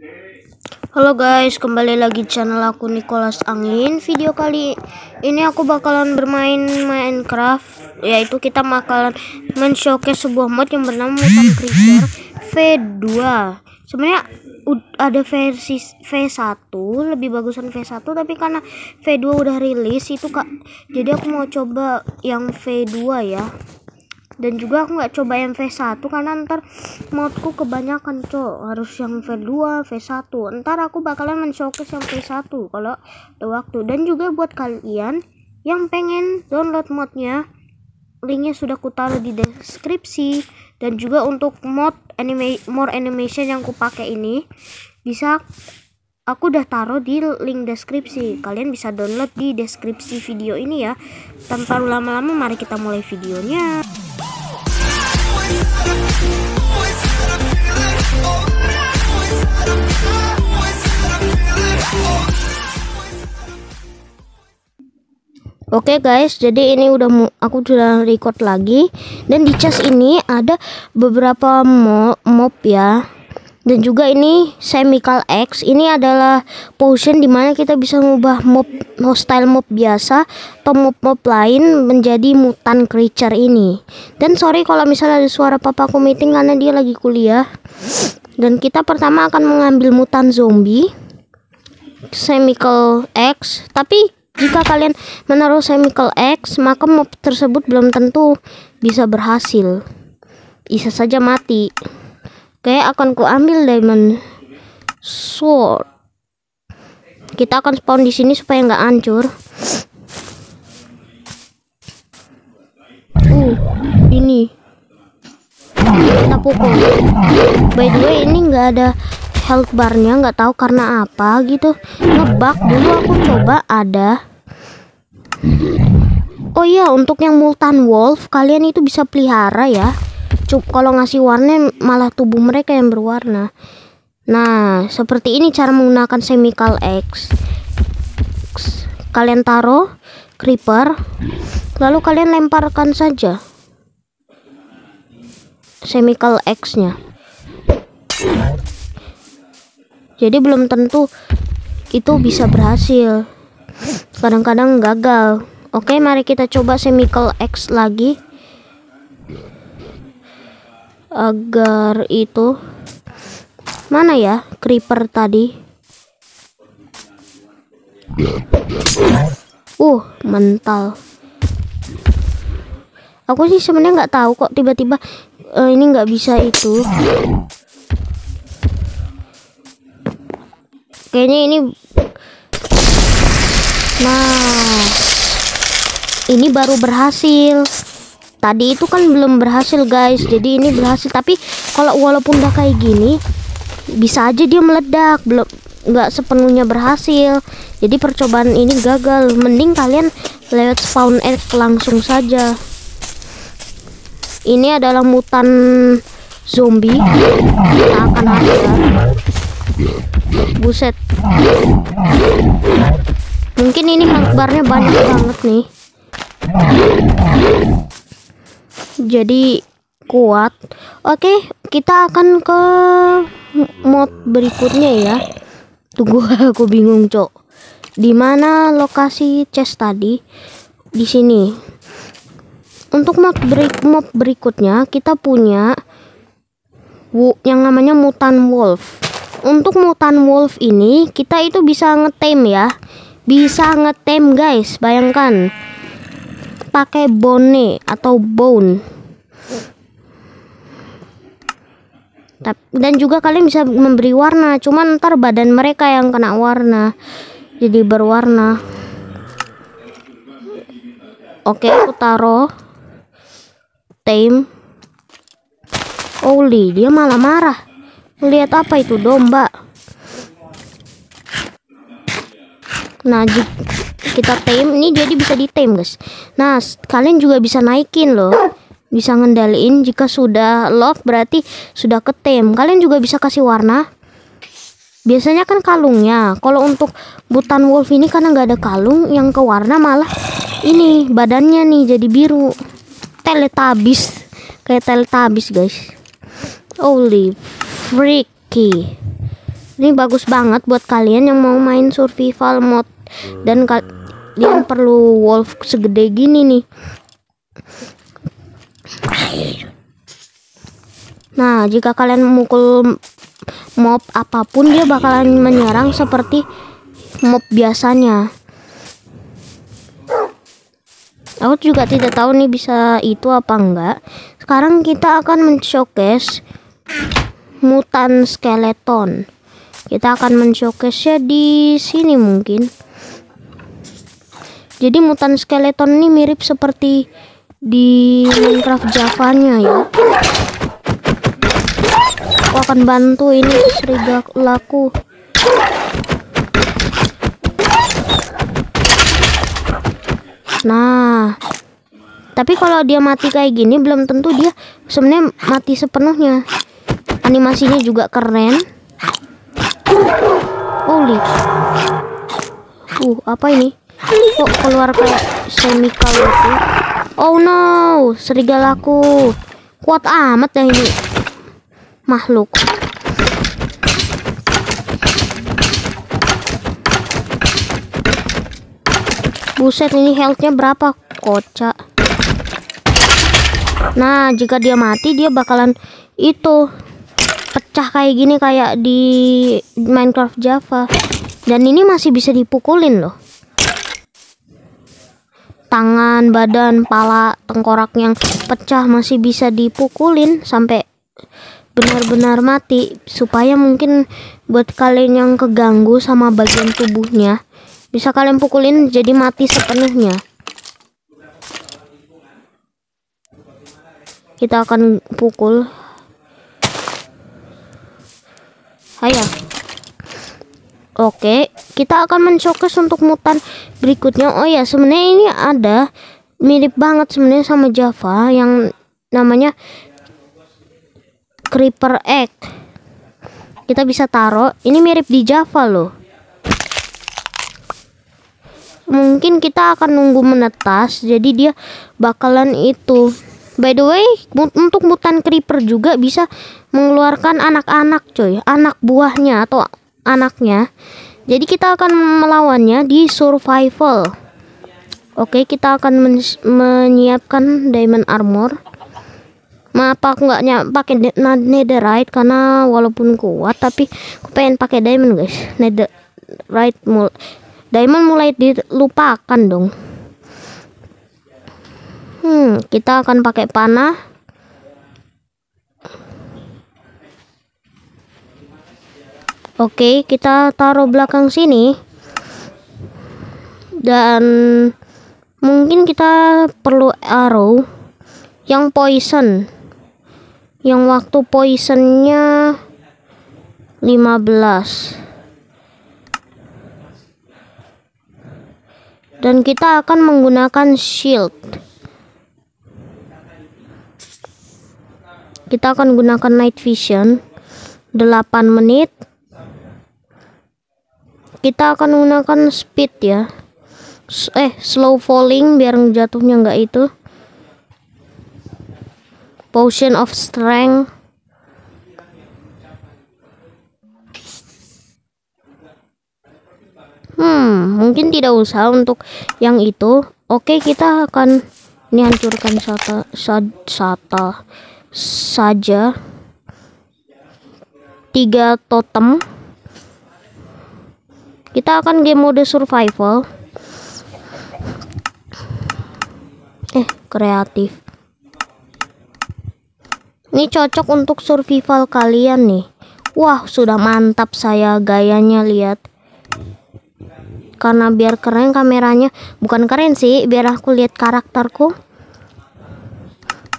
Halo guys, kembali lagi channel aku Nicholas Angin. Video kali ini aku bakalan bermain Minecraft, yaitu kita bakalan men-showcase sebuah mod yang bernama Mutant Creature V2. Sebenarnya ada versi V1 lebih bagusan V1 tapi karena V2 udah rilis itu Kak. Jadi aku mau coba yang V2 ya dan juga aku nggak coba yang V1 karena ntar modku kebanyakan cok. Harus yang V2 V1 ntar aku bakalan men-showcase yang V1 kalau ada waktu. Dan juga buat kalian yang pengen download modnya linknya sudah kutaruh di deskripsi. Dan juga untuk mod anime more animation yang ku pakai ini bisa aku udah taruh di link deskripsi. Kalian bisa download di deskripsi video ini ya. Tanpa lama-lama mari kita mulai videonya. Oke okay guys, jadi ini udah aku sudah record lagi. Dan di chest ini ada beberapa mob, mob ya. Dan juga ini Chemical X, ini adalah potion di mana kita bisa mengubah mob hostile mob biasa atau mob-mob lain menjadi mutant creature ini. Dan sorry kalau misalnya ada suara papaku meeting karena dia lagi kuliah. Dan kita pertama akan mengambil mutant zombie Chemical X, tapi jika kalian menaruh chemical X, maka mob tersebut belum tentu bisa berhasil. Bisa saja mati. Kayak akan ku ambil diamond sword. Kita akan spawn di sini supaya nggak hancur. Uh, ini. Kita pukul. By the way, ini nggak ada health barnya nggak tahu karena apa gitu ngebug dulu aku coba ada Oh iya, untuk yang Multan Wolf kalian itu bisa pelihara ya. Cuk kalau ngasih warna malah tubuh mereka yang berwarna. Nah, seperti ini cara menggunakan Chemical X. Kalian taruh creeper, lalu kalian lemparkan saja Chemical X-nya. Jadi belum tentu itu bisa berhasil. Kadang-kadang gagal. Oke, mari kita coba chemical X lagi. Agar itu mana ya creeper tadi? Uh, mental. Aku sih sebenarnya nggak tahu kok tiba-tiba uh, ini nggak bisa itu. Kayaknya ini Nah, ini baru berhasil tadi itu kan belum berhasil guys. Jadi ini berhasil. Tapi kalau walaupun udah kayak gini bisa aja dia meledak. Belum nggak sepenuhnya berhasil. Jadi percobaan ini gagal. Mending kalian lewat spawn egg langsung saja. Ini adalah mutan zombie. Kita akan hajar buset. Mungkin ini barnya banyak banget nih jadi kuat. Oke kita akan ke mod berikutnya ya. Tunggu aku bingung cok. Di mana lokasi chest tadi? Di sini. Untuk mod break mod berikutnya kita punya yang namanya mutant wolf. Untuk mutant wolf ini kita itu bisa ngetem ya. Bisa ngetem guys. Bayangkan pakai bone atau bone. Dan juga kalian bisa memberi warna cuman ntar badan mereka yang kena warna jadi berwarna. Oke aku taruh. Tame. Oli dia malah marah. Lihat apa itu domba? Nah kita tame ini jadi bisa di tame guys. Nah kalian juga bisa naikin loh. Bisa ngendaliin jika sudah lock berarti sudah ke tame kalian juga bisa kasih warna. Biasanya kan kalungnya. Kalau untuk butan wolf ini karena nggak ada kalung yang ke warna malah ini badannya nih jadi biru. Teletabis kayak teletabis guys. Holy freaky. Ini bagus banget buat kalian yang mau main survival mode. Dan kalian perlu wolf segede gini nih. Nah, jika kalian memukul mob apa pun dia bakalan menyerang seperti mob biasanya. Aku juga tidak tahu nih bisa itu apa enggak. Sekarang kita akan men-showcase mutan skeleton. Kita akan men-showcase di sini mungkin. Jadi mutan skeleton ini mirip seperti di Minecraft Javanya ya. Aku akan bantu ini laku. Nah, tapi kalau dia mati kayak gini belum tentu dia sebenarnya mati sepenuhnya. Animasinya juga keren. Holy. Uh, apa ini? Kok keluar kayak semikal itu? Oh no, serigalaku. Kuat amat ya ini makhluk. Buset ini healthnya berapa kocak. Nah jika dia mati dia bakalan itu pecah kayak gini kayak di Minecraft Java dan ini masih bisa dipukulin loh tangan, badan, pala, tengkorak yang pecah masih bisa dipukulin sampai benar-benar mati. Supaya mungkin buat kalian yang keganggu sama bagian tubuhnya bisa kalian pukulin jadi mati sepenuhnya. Kita akan pukul. Ayo oke kita akan mencokes untuk mutan berikutnya. Oh ya sebenarnya ini ada mirip banget sebenarnya sama Java yang namanya creeper egg. Kita bisa taruh ini mirip di Java loh. Mungkin kita akan nunggu menetas jadi dia bakalan itu. By the way untuk mutan creeper juga bisa mengeluarkan anak-anak coy. Anak buahnya atau anaknya jadi kita akan melawannya di survival oke kita akan menyiapkan diamond armor Maaf aku nggak pakai netherite karena walaupun kuat tapi aku pengen pakai diamond guys. Netherite mul diamond mulai dilupakan dong. Hmm, kita akan pakai panah. Oke, kita taruh belakang sini. Dan mungkin kita perlu arrow yang poison. Yang waktu poisonnya 15 dan kita akan menggunakan shield. Kita akan gunakan night vision 8 menit kita akan menggunakan speed ya eh slow falling biar jatuhnya enggak itu Potion of Strength. Hmm, mungkin tidak usah untuk yang itu. Oke, kita akan ini hancurkan sata, sata saja. Tiga totem. Kita akan game mode survival. Eh, kreatif. Ini cocok untuk survival kalian nih. Wah, sudah mantap saya gayanya lihat. Karena biar keren kameranya, bukan keren sih, biar aku lihat karakterku.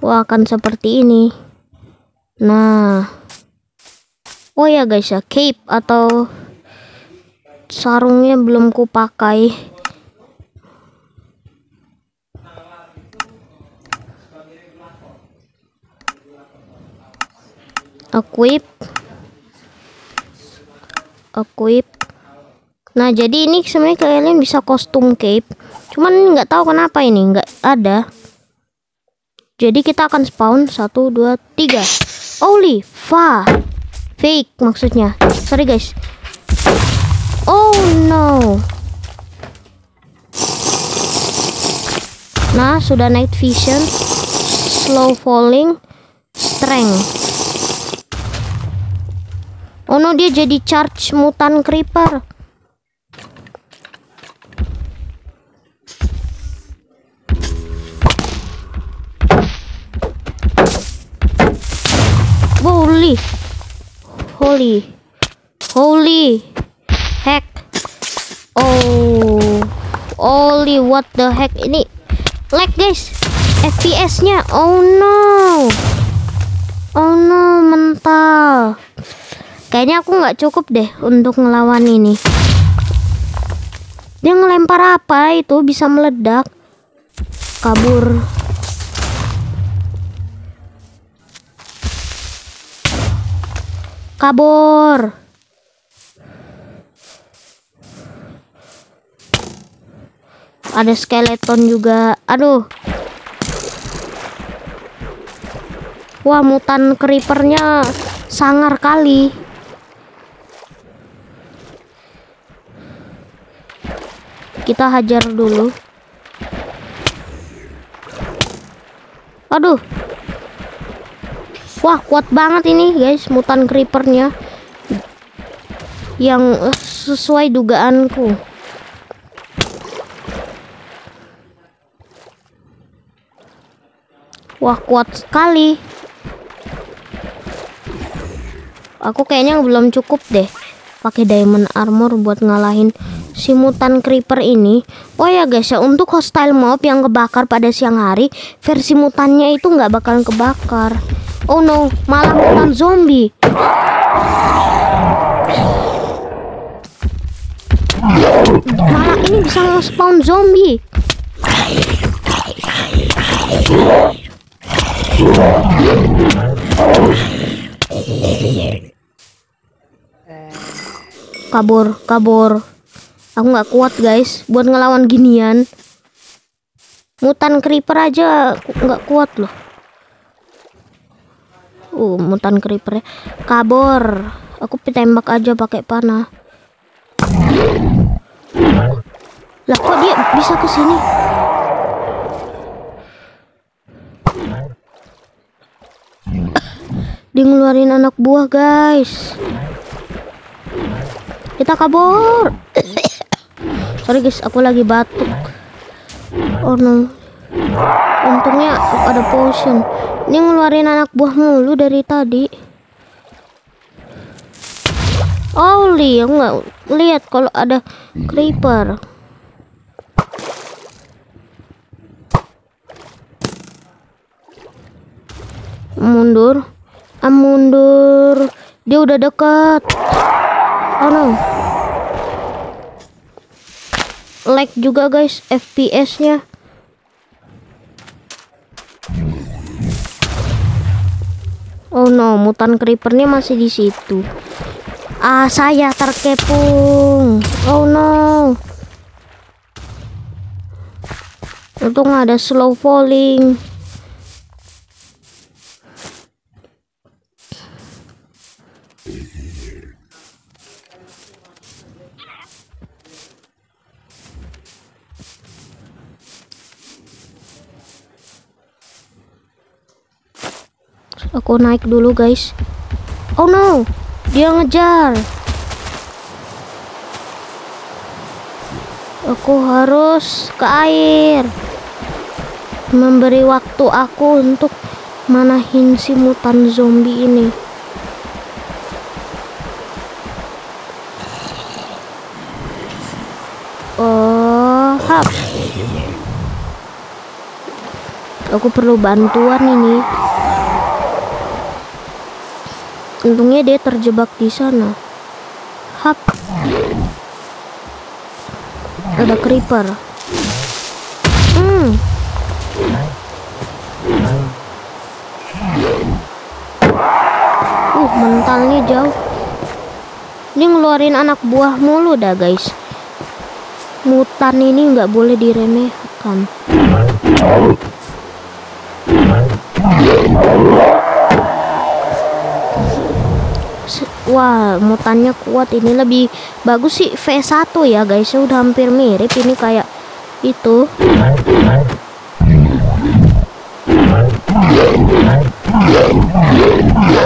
Wah, akan seperti ini. Nah. Oh ya guys ya, cape atau sarungnya belum kupakai. equip. Equip. Nah jadi ini sebenarnya kalian bisa kostum cape. Cuman nggak tahu kenapa ini nggak ada. Jadi kita akan spawn satu dua tiga. Holy fa. Fake maksudnya. Sorry guys oh no. Nah sudah night vision. Slow falling. Strength. Oh no dia jadi charge mutan creeper. Holy. Holy. Holy oh. Holy what the heck? Ini lag guys. Fps nya oh no. Oh no. Mental. Kayaknya aku nggak cukup deh untuk ngelawan ini. Dia ngelempar apa itu? Bisa meledak. Kabur. Kabur ada skeleton juga. Aduh. Wah mutan creepernya sangar kali. Kita hajar dulu. Aduh. Wah, kuat banget ini, guys, mutan creepernya. Yang uh, sesuai dugaanku. Wah, kuat sekali. Aku kayaknya belum cukup deh pakai diamond armor buat ngalahin si mutan creeper ini. Oh ya guys ya, untuk hostile mob yang kebakar pada siang hari, versi mutannya itu nggak bakalan kebakar. Oh no, malah bukan zombie. Malah ini bisa nge-spawn zombie. Kabur, kabur. Aku nggak kuat guys buat ngelawan ginian. Mutan creeper aja nggak kuat loh. Uh, mutan creeper ya. Kabur. Aku tembak aja pakai panah. Lah kok dia bisa ke sini? Dia ngeluarin anak buah, guys. Kita kabur. Sorry guys, aku lagi batuk. Oh no. Untungnya ada potion. Ini ngeluarin anak buah mulu dari tadi. Oh, li, aku nggak lihat kalau ada creeper. Mundur. Mundur. Dia udah dekat. Oh no. Like juga guys FPS-nya. Oh no, mutan creepernya masih di situ. Ah, saya terkepung. Oh no. Untung ada slow falling. Aku naik dulu, guys. Oh no, dia ngejar. Aku harus ke air. Memberi waktu aku untuk manahin si mutan zombie ini. Oh, hap. Aku perlu bantuan ini. Untungnya dia terjebak di sana. Hap. Ada creeper. Hmm. Uh, mentalnya jauh. Ini ngeluarin anak buah mulu dah, guys. Mutan ini nggak boleh diremehkan. Wah mutannya kuat. Ini lebih bagus sih V1 ya guys. Udah hampir mirip. Ini kayak itu.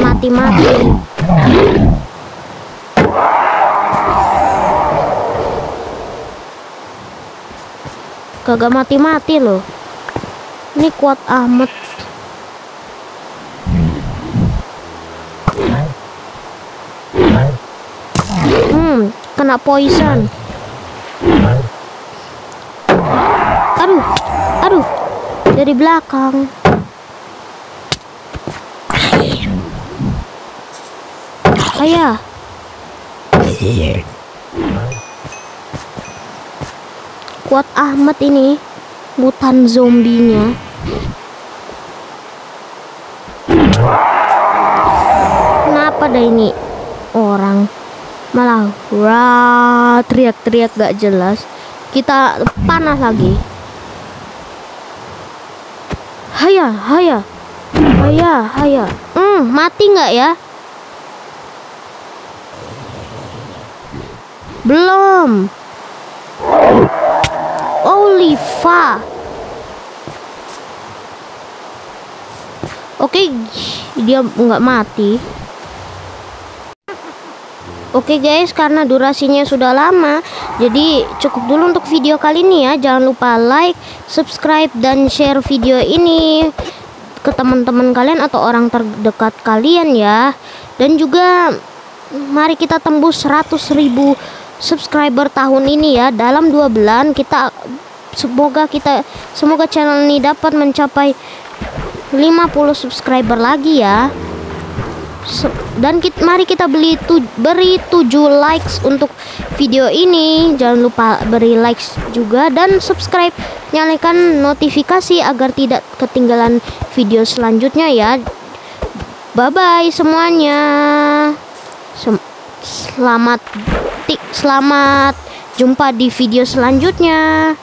Mati-mati. Kagak mati-mati loh. Ini kuat amat hmm kena poison. Aduh aduh dari belakang. Ayah. Kuat amat ini mutan zombinya. Kenapa dah ini orang malah wah teriak-teriak gak jelas. Kita panas lagi. Haya haya. Haya haya. Hmm mati nggak ya? Belum. Oliva oke dia nggak mati Oke guys, karena durasinya sudah lama, jadi cukup dulu untuk video kali ini ya. Jangan lupa like, subscribe, dan share video ini ke teman-teman kalian atau orang terdekat kalian ya. Dan juga mari kita tembus 100.000 subscriber tahun ini ya. Dalam dua bulan kita semoga kita semoga channel ini dapat mencapai 50 subscriber lagi ya dan kita, mari kita beli tu, beri 7 likes untuk video ini. Jangan lupa beri likes juga dan subscribe nyalakan notifikasi agar tidak ketinggalan video selanjutnya ya. Bye bye semuanya. Sem selamat selamat jumpa di video selanjutnya